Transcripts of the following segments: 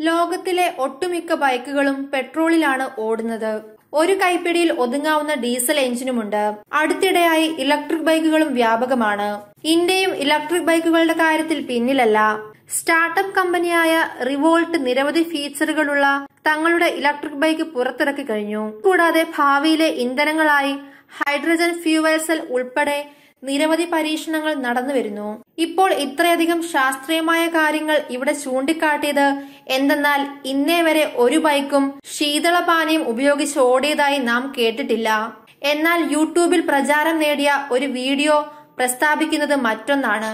ലോകത്തിലെ ഒട്ടുമിക്ക ബൈക്കുകളും പെട്രോളിലാണ് ഓടുന്നത്. ഒരു കൈപ്പിടിയിൽ ഒതുങ്ങാവുന്ന ഡീസൽ എഞ്ചിനുമുണ്ട്. അടുത്തിടെയായി ഇലക്ട്രിക് ബൈക്കുകളും വ്യാപകമാണ്. ഇന്ത്യയും ഇലക്ട്രിക് ബൈക്കുകളുടെ കാര്യത്തിൽ പിന്നിലല്ല. സ്റ്റാർട്ടപ്പ് കമ്പനിയായ റിവോൾട്ട് നിരവധി ഫീച്ചറുകളുള്ള തങ്ങളുടെ ഇലക്ട്രിക് ബൈക്ക് പുറത്തിറക്കി കഴിഞ്ഞു. കൂടാതെ ഭാവിയിലെ ഇന്ധനങ്ങളായി ഹൈഡ്രജൻ ഫ്യൂവൽ സെൽ ഉൾപ്പെടെ നിരവധി പരീക്ഷണങ്ങൾ നടന്നു വരുന്നു. ഇപ്പോൾ ഇത്രയധികം ശാസ്ത്രീയമായ കാര്യങ്ങൾ ഇവിടെ ചൂണ്ടിക്കാട്ടിയത് എന്തെന്നാൽ ഇന്നേ വരെ ഒരു ബൈക്കും ശീതളപാനീയം ഉപയോഗിച്ച് ഓടിയതായി നാം കേട്ടിട്ടില്ല. എന്നാൽ യൂട്യൂബിൽ പ്രചാരം നേടിയ ഒരു വീഡിയോ പ്രസ്താപിക്കുന്നത് മറ്റൊന്നാണ്.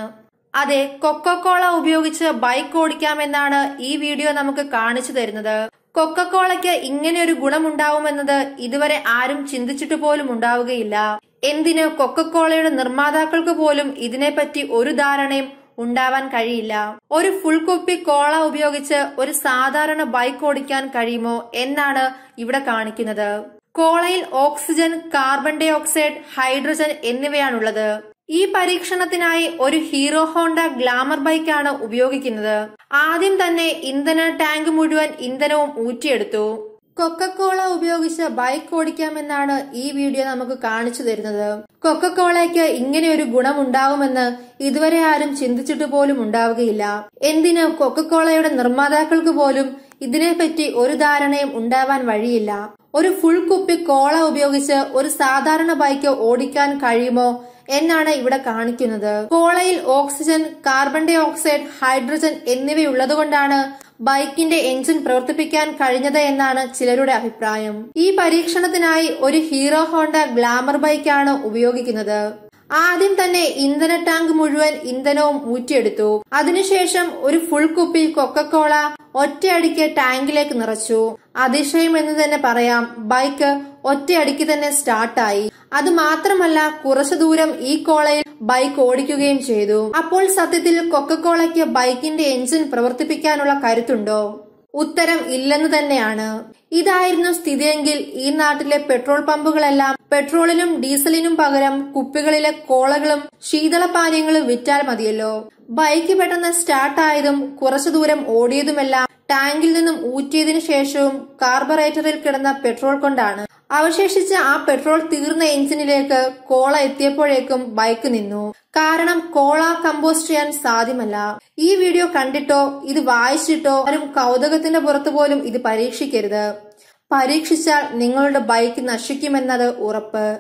അതെ കൊക്കക്കോള ഉപയോഗിച്ച് ബൈക്ക് ഓടിക്കാമെന്നാണ് ഈ വീഡിയോ നമുക്ക് കാണിച്ചു തരുന്നത്. കൊക്കക്കോളയ്ക്ക് ഇങ്ങനെ ഒരു ഗുണമുണ്ടാവുമെന്നത് ഇതുവരെ ആരും ചിന്തിച്ചിട്ട് പോലും ഉണ്ടാവുകയില്ല. എന്തിന് കൊക്കക്കോളയുടെ നിർമ്മാതാക്കൾക്ക് പോലും ഇതിനെപ്പറ്റി ഒരു ധാരണയും ഉണ്ടാവാൻ കഴിയില്ല. ഒരു ഫുൾ കോപ്പി കോള ഉപയോഗിച്ച് ഒരു സാധാരണ ബൈക്ക് ഓടിക്കാൻ കഴിയുമോ എന്നാണ് ഇവിടെ കാണിക്കുന്നത്. കോളയിൽ oxygen carbon dioxide hydrogen എന്നിവയാണുള്ളത്. ഈ പരീക്ഷണത്തിനായി ഒരു ഹീറോ ഹോണ്ട ഗ്ലാമർ ആണ് ഉപയോഗിക്കുന്നത്. ആദ്യം തന്നെ ഇന്ധന ടാങ്ക് മുഴുവൻ ഇന്ധനവും ഊറ്റിയെടുത്തു. കൊക്കക്കോള ഉപയോഗിച്ച് ബൈക്ക് ഓടിക്കാമെന്നാണ് ഈ വീഡിയോ നമുക്ക് കാണിച്ചു തരുന്നത്. കൊക്കക്കോളയ്ക്ക് ഇങ്ങനെ ഒരു ഗുണമുണ്ടാവുമെന്ന് ഇതുവരെ ആരും ചിന്തിച്ചിട്ട് പോലും ഉണ്ടാവുകയില്ല. എന്തിന് കൊക്കക്കോളയുടെ നിർമ്മാതാക്കൾക്ക് പോലും ഇതിനെപ്പറ്റി ഒരു ധാരണയും ഉണ്ടാവാൻ വഴിയില്ല. ഒരു ഫുൾ കുപ്പി കോള ഉപയോഗിച്ച് ഒരു സാധാരണ ബൈക്ക് ഓടിക്കാൻ കഴിയുമോ എന്നാണ് ഇവിടെ കാണിക്കുന്നത്. കോളയിൽ oxygen carbon dioxide hydrogen എന്നിവയുള്ളതുകൊണ്ടാണ് ബൈക്കിന്റെ എഞ്ചിൻ പ്രവർത്തിപ്പിക്കാൻ കഴിഞ്ഞത് എന്നാണ് ചിലരുടെ അഭിപ്രായം. ഈ പരീക്ഷണത്തിനായി ഒരു ഹീറോ ഹോണ്ട ഗ്ലാമർ ബൈക്കാണ് ഉപയോഗിക്കുന്നത്. ആദ്യം തന്നെ ഇന്ധന ടാങ്ക് മുഴുവൻ ഇന്ധനവും ഊറ്റിയെടുത്തു. അതിനുശേഷം ഒരു ഫുൾ കുപ്പി കൊക്കക്കോള ഒറ്റയടിക്ക് ടാങ്കിലേക്ക് നിറച്ചു. അതിശയം എന്ന് തന്നെ പറയാം ബൈക്ക് ഒറ്റയടിക്ക് തന്നെ സ്റ്റാർട്ടായി അത് മാത്രമല്ല കുറച്ചു ദൂരം ഈ കോളയിൽ ബൈക്ക് ഓടിക്കുകയും ചെയ്തു. അപ്പോൾ സത്യത്തിൽ കൊക്കക്കോളയ്ക്ക് ബൈക്കിന്റെ എഞ്ചിൻ പ്രവർത്തിപ്പിക്കാനുള്ള കരുത്തുണ്ടോ? ഉത്തരം ഇല്ലെന്ന് തന്നെയാണ്. ഇതായിരുന്നു സ്ഥിതിയെങ്കിൽ ഈ നാട്ടിലെ പെട്രോൾ പമ്പുകളെല്ലാം പെട്രോളിനും ഡീസലിനും പകരം കുപ്പികളിലെ കോളകളും ശീതളപാനീയങ്ങളും വിറ്റാൽ മതിയല്ലോ. ബൈക്ക് പെട്ടെന്ന് സ്റ്റാർട്ടായതും കുറച്ചു ദൂരം ഓടിയതുമെല്ലാം ടാങ്കിൽ നിന്നും ഊറ്റിയതിനു ശേഷവും കാർബറേറ്ററിൽ കിടന്ന പെട്രോൾ കൊണ്ടാണ്. അവശേഷിച്ച ആ പെട്രോൾ തീർന്ന എഞ്ചിനിലേക്ക് കോള എത്തിയപ്പോഴേക്കും ബൈക്ക് നിന്നു. കാരണം കോള കമ്പോസ്റ്റ് ചെയ്യാൻ സാധ്യമല്ല. ഈ വീഡിയോ കണ്ടിട്ടോ ഇത് വായിച്ചിട്ടോ ആരും കൗതുകത്തിന്റെ പുറത്തു പോലും ഇത് പരീക്ഷിക്കരുത്. പരീക്ഷിച്ചാൽ നിങ്ങളുടെ ബൈക്ക് നശിക്കുമെന്നത് ഉറപ്പ്.